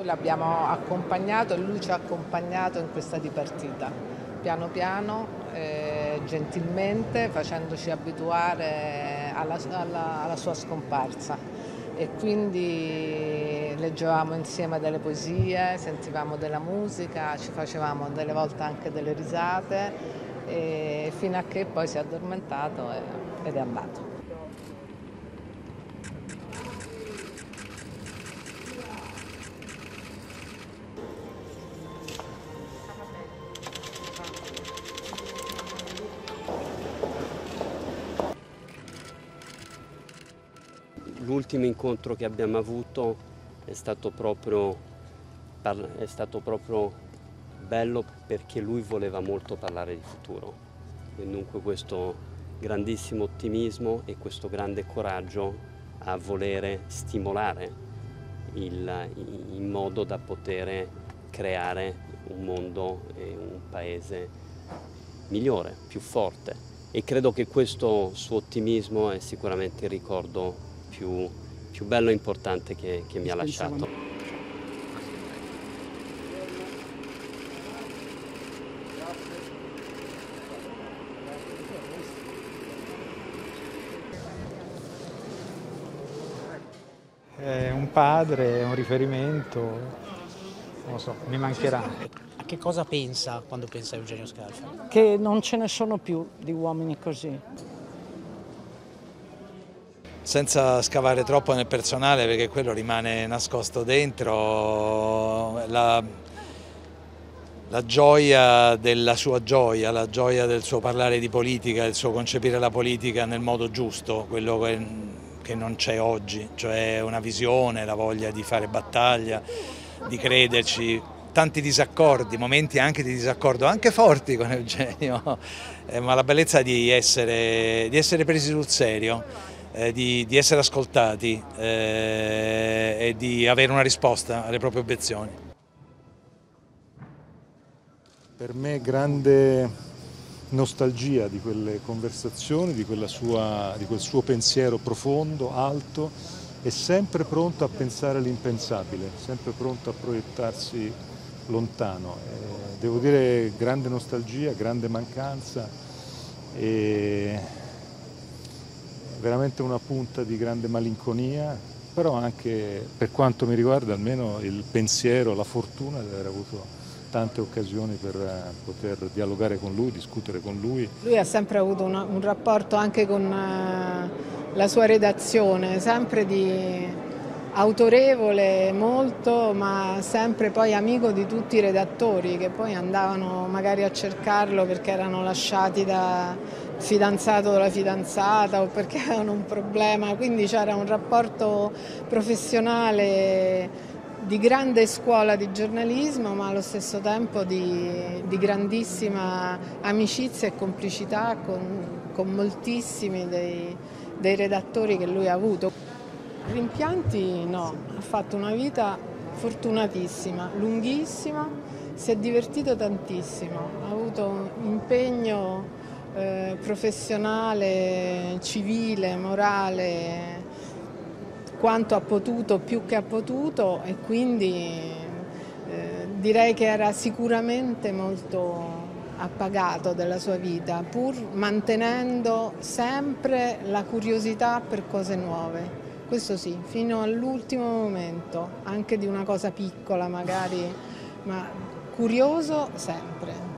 Noi l'abbiamo accompagnato e lui ci ha accompagnato in questa dipartita, piano piano, eh, gentilmente, facendoci abituare alla, alla, alla sua scomparsa e quindi leggevamo insieme delle poesie, sentivamo della musica, ci facevamo delle volte anche delle risate fino a che poi si è addormentato ed è andato. L'ultimo incontro che abbiamo avuto è stato, proprio, è stato proprio bello perché lui voleva molto parlare di futuro. E dunque questo grandissimo ottimismo e questo grande coraggio a volere stimolare il, in modo da poter creare un mondo e un paese migliore, più forte. E credo che questo suo ottimismo è sicuramente il ricordo più, più bello e importante che, che mi ha lasciato. È un padre, è un riferimento, non lo so, mi mancherà. A che cosa pensa quando pensa a Eugenio Scalfa? Che non ce ne sono più di uomini così senza scavare troppo nel personale perché quello rimane nascosto dentro, la, la gioia della sua gioia, la gioia del suo parlare di politica, il suo concepire la politica nel modo giusto, quello che, che non c'è oggi, cioè una visione, la voglia di fare battaglia, di crederci, tanti disaccordi, momenti anche di disaccordo, anche forti con Eugenio, eh, ma la bellezza di essere, di essere presi sul serio eh, di, di, essere ascoltati eh, e di avere una risposta alle proprie obiezioni. Per me grande nostalgia di quelle conversazioni, di, sua, di quel suo pensiero profondo, alto e sempre pronto a pensare all'impensabile, sempre pronto a proiettarsi lontano. Eh, devo dire grande nostalgia, grande mancanza e veramente una punta di grande malinconia, però anche per quanto mi riguarda almeno il pensiero, la fortuna di aver avuto tante occasioni per eh, poter dialogare con lui, discutere con lui. Lui ha sempre avuto una, un rapporto anche con uh, la sua redazione, sempre di autorevole molto, ma sempre poi amico di tutti i redattori che poi andavano magari a cercarlo perché erano lasciati da fidanzato o la fidanzata o perché avevano un problema, quindi c'era un rapporto professionale di grande scuola di giornalismo ma allo stesso tempo di, di grandissima amicizia e complicità con, con moltissimi dei, dei redattori che lui ha avuto. Rimpianti no, ha fatto una vita fortunatissima, lunghissima, si è divertito tantissimo, ha avuto un impegno eh, professionale, civile, morale, quanto ha potuto, più che ha potuto e quindi eh, direi che era sicuramente molto appagato della sua vita, pur mantenendo sempre la curiosità per cose nuove. Questo sì, fino all'ultimo momento, anche di una cosa piccola magari, ma curioso sempre.